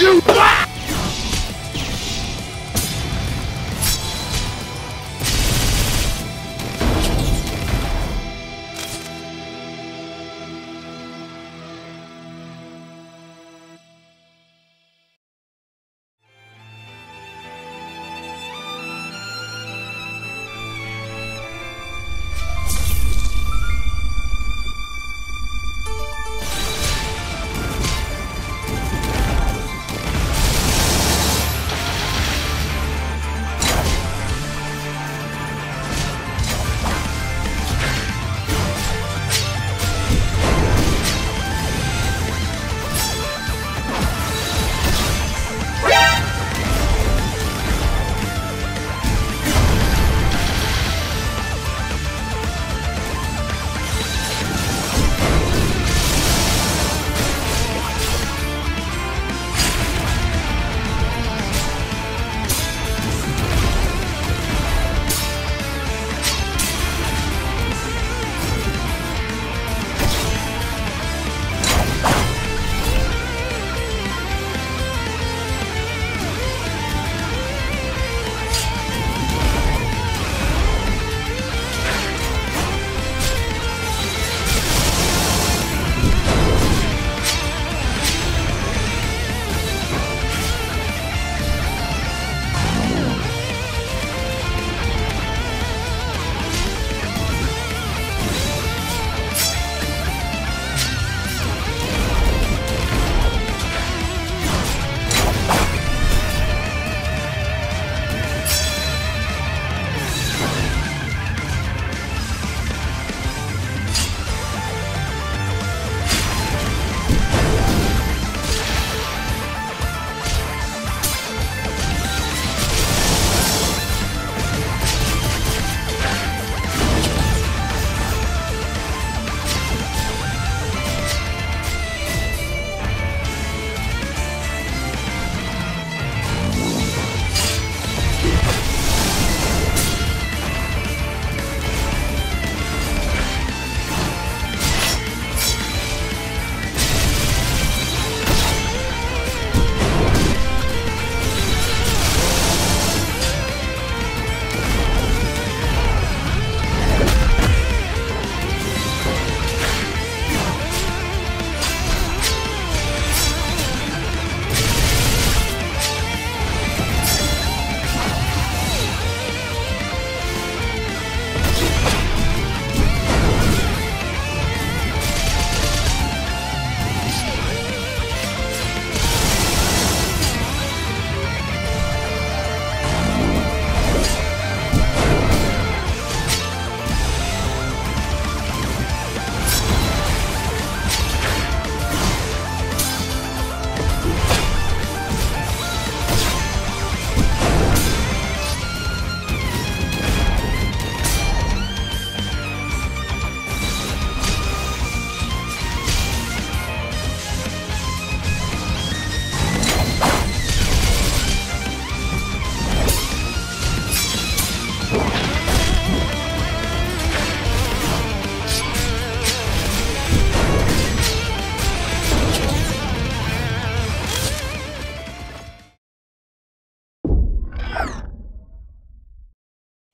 you!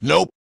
Nope.